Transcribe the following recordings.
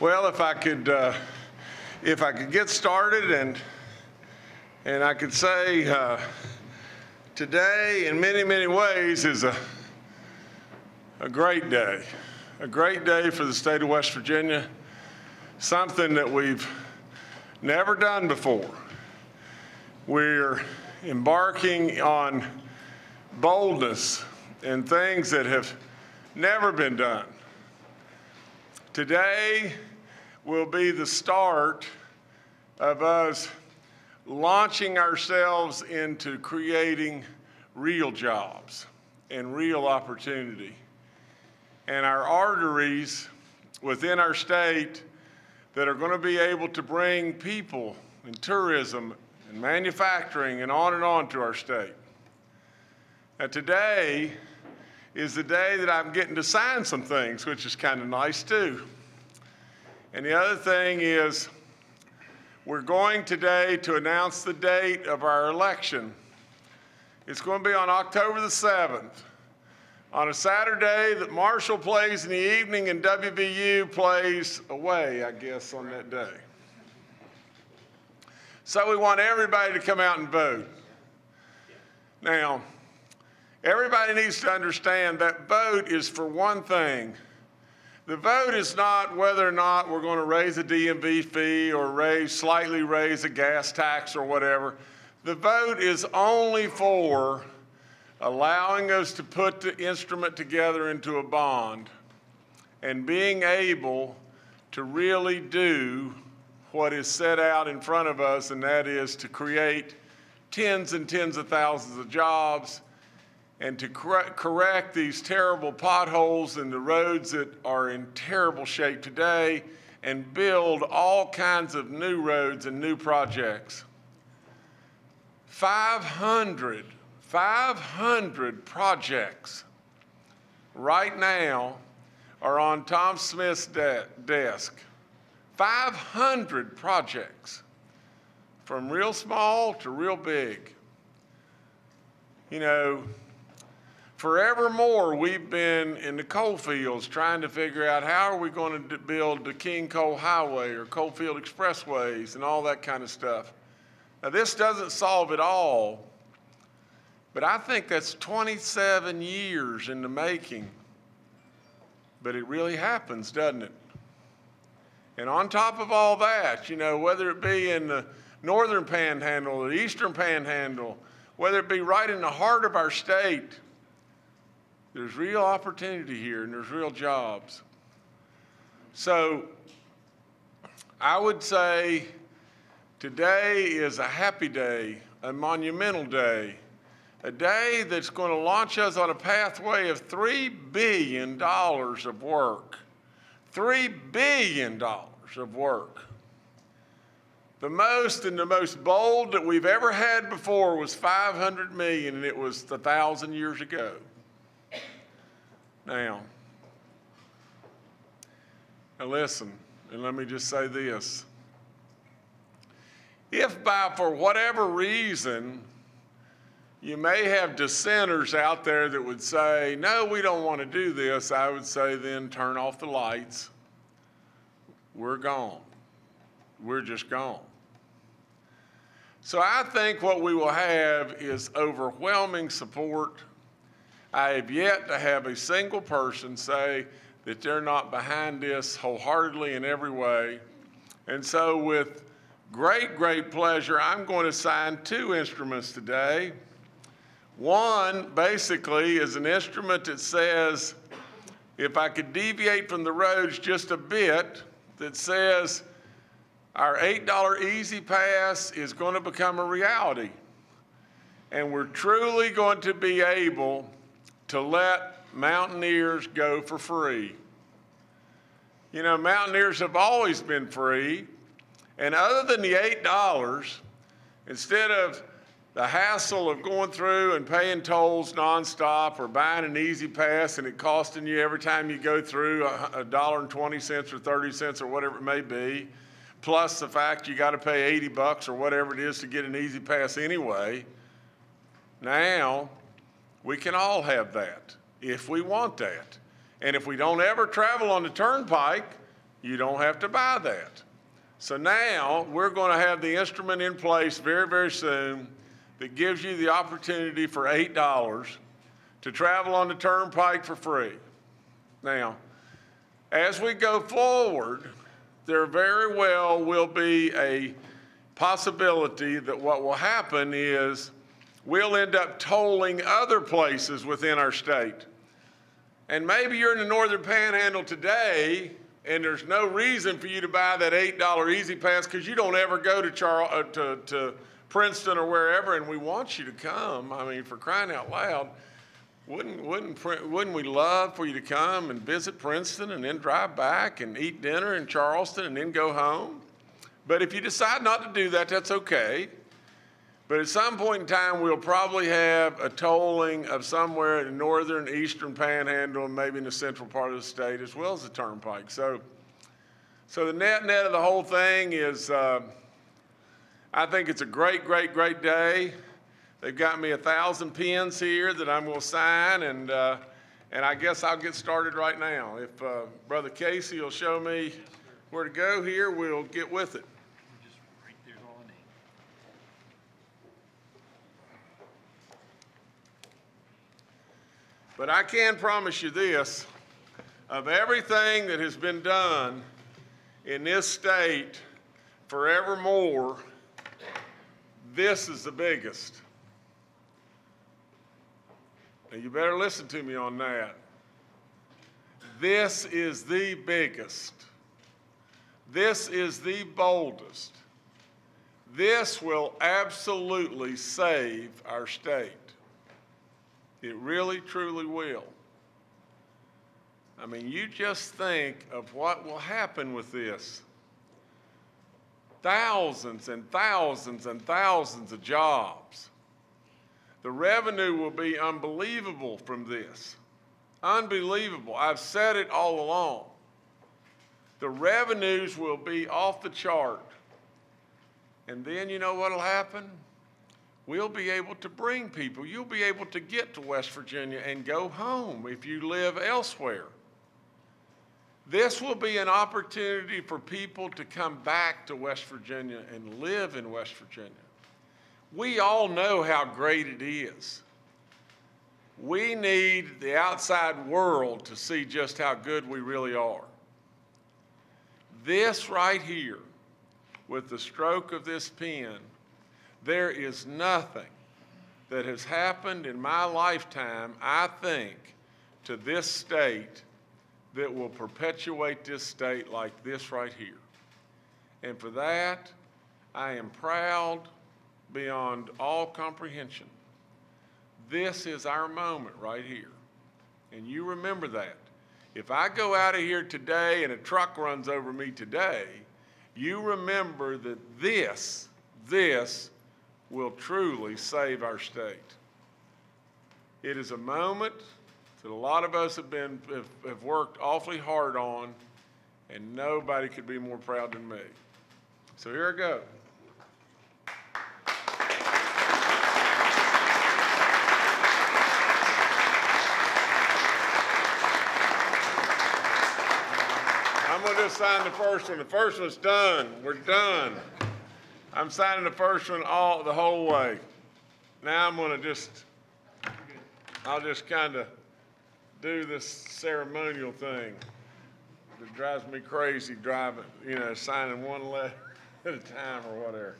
Well, if I could, uh, if I could get started and, and I could say, uh, today in many, many ways is a, a great day. A great day for the state of West Virginia. Something that we've never done before. We're embarking on boldness and things that have never been done. Today will be the start of us launching ourselves into creating real jobs and real opportunity. And our arteries within our state that are going to be able to bring people and tourism and manufacturing and on and on to our state. Now, today, is the day that I'm getting to sign some things, which is kind of nice too. And the other thing is, we're going today to announce the date of our election. It's going to be on October the 7th, on a Saturday that Marshall plays in the evening and WVU plays away, I guess, on that day. So we want everybody to come out and vote. Now, Everybody needs to understand that vote is for one thing. The vote is not whether or not we're going to raise a DMV fee or raise, slightly raise a gas tax or whatever. The vote is only for allowing us to put the instrument together into a bond and being able to really do what is set out in front of us, and that is to create tens and tens of thousands of jobs and to correct these terrible potholes in the roads that are in terrible shape today and build all kinds of new roads and new projects. 500, 500 projects right now are on Tom Smith's de desk. 500 projects, from real small to real big. You know, forevermore we've been in the coal fields trying to figure out how are we going to build the King Coal Highway or Coalfield Expressways and all that kind of stuff. Now this doesn't solve it all, but I think that's 27 years in the making. But it really happens, doesn't it? And on top of all that, you know, whether it be in the northern panhandle or the eastern panhandle, whether it be right in the heart of our state, there's real opportunity here and there's real jobs. So I would say today is a happy day, a monumental day, a day that's going to launch us on a pathway of $3 billion of work. $3 billion of work. The most and the most bold that we've ever had before was 500 million, and it was a thousand years ago. Now, now listen, and let me just say this. If by for whatever reason you may have dissenters out there that would say, no, we don't want to do this, I would say then turn off the lights. We're gone. We're just gone. So I think what we will have is overwhelming support I have yet to have a single person say that they're not behind this wholeheartedly in every way. And so, with great, great pleasure, I'm going to sign two instruments today. One basically is an instrument that says, if I could deviate from the roads just a bit, that says our $8 E-ZPass is going to become a reality. And we're truly going to be able to let mountaineers go for free. You know, mountaineers have always been free, and other than the $8, instead of the hassle of going through and paying tolls nonstop or buying an E-ZPass and it costing you every time you go through a dollar and 20 cents or 30 cents or whatever it may be, plus the fact you got to pay 80 bucks or whatever it is to get an E-ZPass anyway. Now, we can all have that if we want that. And if we don't ever travel on the turnpike, You don't have to buy that. So now we're going to have the instrument in place very, very soon that gives you the opportunity for $8 to travel on the turnpike for free. Now, as we go forward, there very well will be a possibility that what will happen is we'll end up tolling other places within our state. And maybe you're in the northern panhandle today and there's no reason for you to buy that $8 E-ZPass because you don't ever go to, Charl- uh, to, to Princeton or wherever, and we want you to come. I mean, for crying out loud, wouldn't, wouldn't, wouldn't we love for you to come and visit Princeton and then drive back and eat dinner in Charleston and then go home? But if you decide not to do that, that's okay. But at some point in time, we'll probably have a tolling of somewhere in the northern, eastern panhandle, and maybe in the central part of the state, as well as the turnpike. So, so the net net of the whole thing is, uh, I think it's a great, great, great day. They've got me a thousand pins here that I'm going to sign, and uh, and I guess I'll get started right now. If uh, Brother Casey will show me where to go here, we'll get with it. Just right there's all I need. But I can promise you this, of everything that has been done in this state forevermore, this is the biggest. Now, you better listen to me on that. This is the biggest. This is the boldest. This will absolutely save our state. It really, truly will. I mean, you just think of what will happen with this. Thousands and thousands and thousands of jobs. The revenue will be unbelievable from this. Unbelievable. I've said it all along. The revenues will be off the chart. And then you know what will happen? We'll be able to bring people. You'll be able to get to West Virginia and go home if you live elsewhere. This will be an opportunity for people to come back to West Virginia and live in West Virginia. We all know how great it is. We need the outside world to see just how good we really are. This right here, with the stroke of this pen, there is nothing that has happened in my lifetime, I think, to this state that will perpetuate this state like this right here. And for that, I am proud beyond all comprehension. This is our moment right here. And you remember that. If I go out of here today and a truck runs over me today, you remember that this, this will truly save our state. It is a moment that a lot of us have been have, have worked awfully hard on, and nobody could be more proud than me. So here I go. I'm gonna just sign the first one. The first one's done. We're done. I'm signing the first one all the whole way. Now I'm gonna just, I'll just kind of do this ceremonial thing that drives me crazy driving, you know, signing one letter at a time or whatever.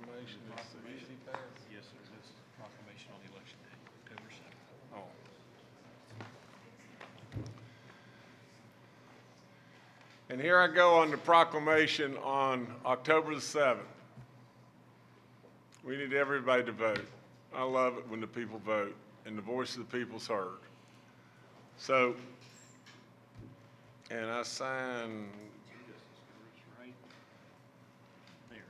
Proclamation easy pass? Yes, sir, this is proclamation on the election day, October seventh. Oh. And here I go on the proclamation on October the 7th. We need everybody to vote. I love it when the people vote and the voice of the people's heard. So, and I sign, This is gonna reach right there.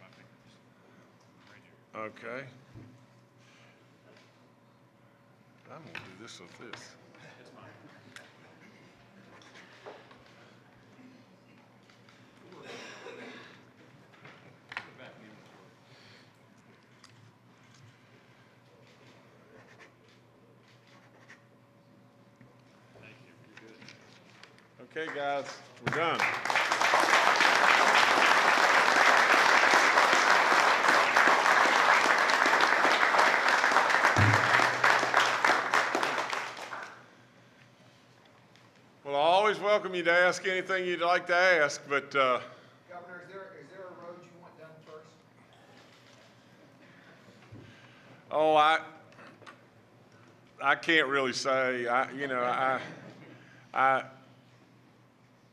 My fingers, right here. Okay. I'm gonna do this with this. Okay, guys, we're done. Well, I always welcome you to ask anything you'd like to ask, but, uh, Governor, is there, is there a road you want done first? oh, I, I can't really say, I, you know, I, I,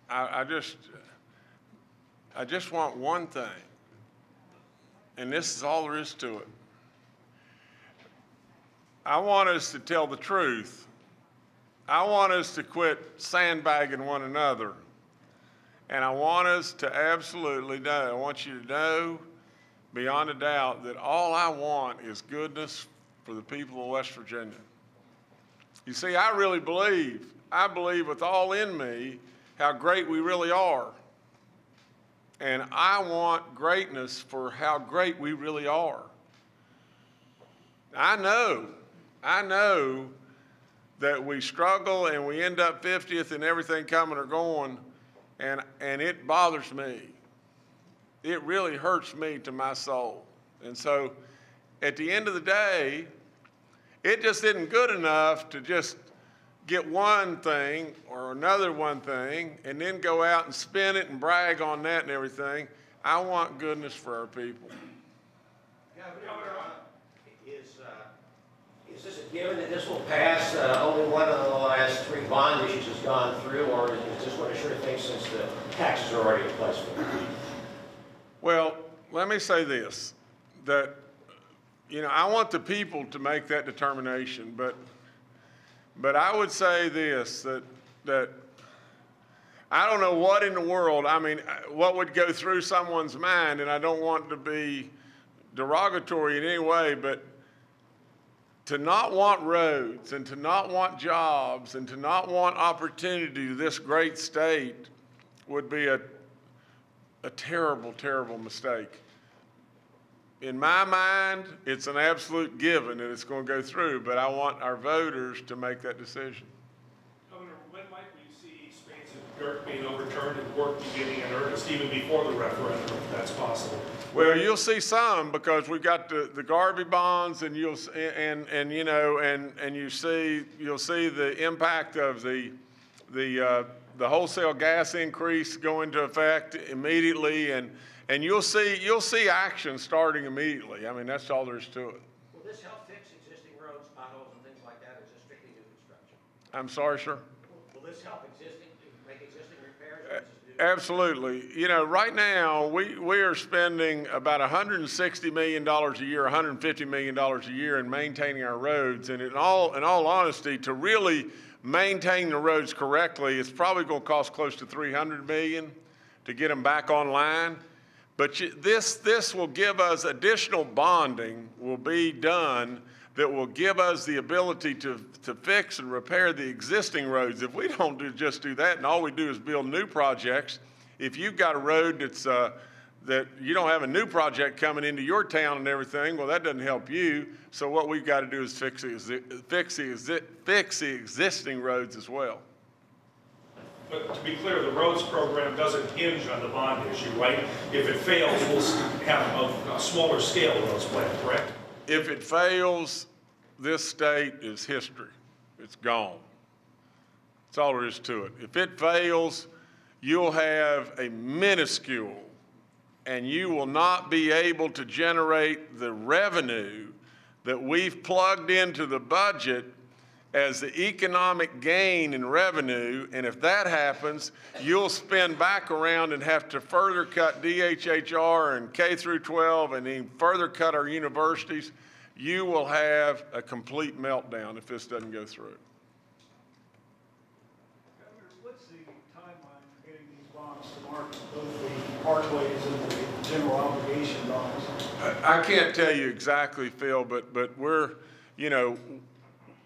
I, I just, I just want one thing. And this is all there is to it. I want us to tell the truth. I want us to quit sandbagging one another. And I want us to absolutely know, I want you to know beyond a doubt that all I want is goodness for the people of West Virginia. You see, I really believe, I believe with all in me how great we really are. And I want greatness for how great we really are. I know, I know that we struggle and we end up 50th and everything coming or going, and, and it bothers me. It really hurts me to my soul. And so at the end of the day, it just isn't good enough to just get one thing or another one thing and then go out and spin it and brag on that and everything. I want goodness for our people. Governor, uh, is, uh, is this a given that this will pass? Uh, Only one of the last three bond issues has gone through, or is this one a sure thing since the taxes are already in place? Well, let me say this, that, you know, I want the people to make that determination, but, but I would say this, that, that I don't know what in the world, I mean, what would go through someone's mind, and I don't want to be derogatory in any way, but to not want roads and to not want jobs and to not want opportunity to this great state would be a, a terrible, terrible mistake. In my mind, it's an absolute given that it's going to go through, but I want our voters to make that decision. Governor, when might we see Spain's and Dirk being overturned and work beginning in earnest, even before the referendum, if that's possible? Well, you'll see some because we've got the, the GARVEE bonds and you'll, and, and, you know, and, and you see, you'll see the impact of the, the, uh, the wholesale gas increase go into effect immediately and, and you'll see, you'll see action starting immediately. I mean, that's all there is to it. Will this help fix existing roads, potholes, and things like that, or is this strictly new construction? I'm sorry, sir? Will this help existing, make existing repairs, or is this new? Absolutely. You know, right now, we, we are spending about $160 million a year, $150 million a year in maintaining our roads. And in all, in all honesty, to really maintain the roads correctly, it's probably going to cost close to 300 million to get them back online. But you, this, this will give us additional bonding will be done that will give us the ability to, to fix and repair the existing roads. If we don't do, just do that and all we do is build new projects, if you've got a road that's, uh, that you don't have a new project coming into your town and everything, well, that doesn't help you. So what we've got to do is fix the, fix the, fix the existing roads as well. But to be clear, the roads program doesn't hinge on the bond issue, right? If it fails, we'll have a- a smaller scale roads plan, correct? If it fails, this state is history. It's gone. That's all there is to it. If it fails, you'll have a minuscule, and you will not be able to generate the revenue that we've plugged into the budget as the economic gain in revenue, and if that happens, you'll spin back around and have to further cut DHHR and K through 12 and then further cut our universities. You will have a complete meltdown if this doesn't go through. Governor, what's the timeline for getting these bonds to market, both the parkways and the general obligation bonds? I I can't tell you exactly, Phil, but, but we're, you know,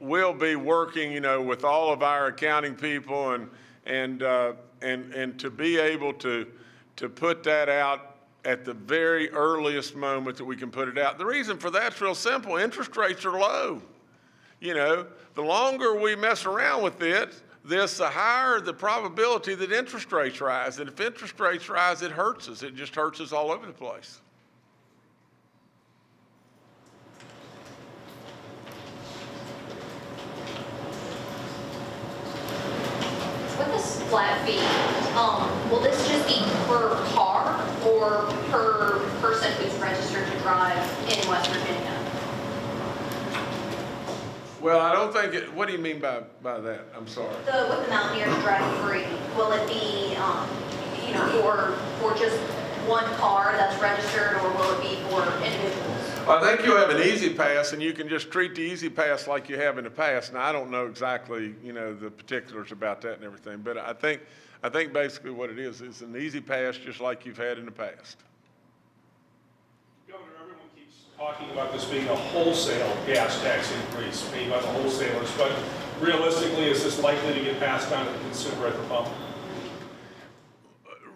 we'll be working, you know, with all of our accounting people and, and, uh, and, and to be able to, to put that out at the very earliest moment that we can put it out. The reason for that's real simple. Interest rates are low. You know, the longer we mess around with it, this, the higher the probability that interest rates rise. And if interest rates rise, it hurts us. It just hurts us all over the place. With this flat fee, um, will this just be per car or per person who's registered to drive in West Virginia? Well, I don't think it, what do you mean by, by that? I'm sorry. The, with the Mountaineers drive free, will it be, um, you know, for, for just one car that's registered or will it be for individuals? I think you have an E-ZPass and you can just treat the E-ZPass like you have in the past. Now, I don't know exactly, you know, the particulars about that and everything, but I think, I think basically what it is, is an E-ZPass just like you've had in the past. Governor, everyone keeps talking about this being a wholesale gas tax increase made by the wholesalers, but realistically, is this likely to get passed on to the consumer at the pump?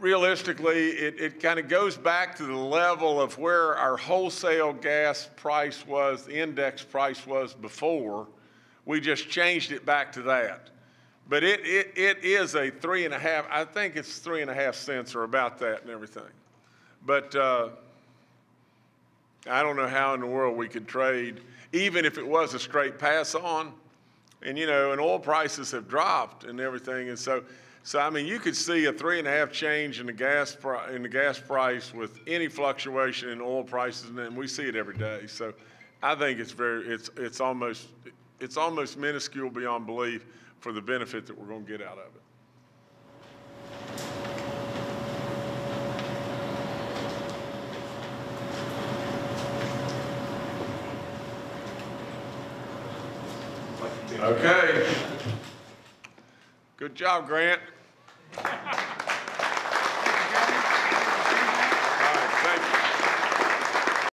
Realistically, it, it kind of goes back to the level of where our wholesale gas price was, the index price was before. We just changed it back to that. But it, it, it is a three and a half, I think it's three and a half cents or about that and everything. But, uh, I don't know how in the world we could trade, even if it was a straight pass on. And, you know, and oil prices have dropped and everything. And so, so I mean, you could see a three and a half change in the gas in the gas price with any fluctuation in oil prices, and we see it every day. So I think it's very, it's, it's almost, it's almost minuscule beyond belief for the benefit that we're going to get out of it. Okay. Good job, Grant. Thank you.